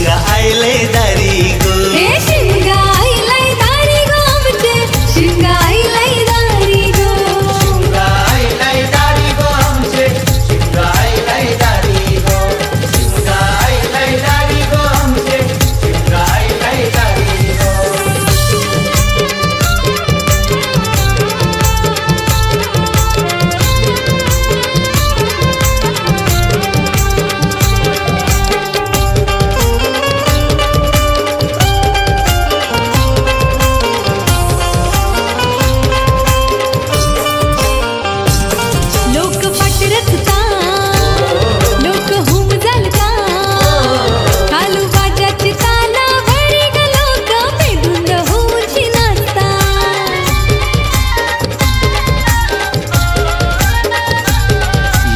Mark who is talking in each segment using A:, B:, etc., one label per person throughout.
A: आयले दरीको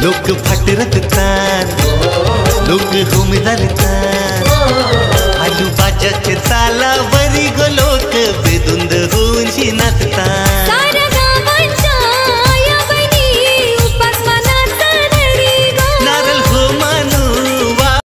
B: लोक फटरत रखतात लोक हुम घालतात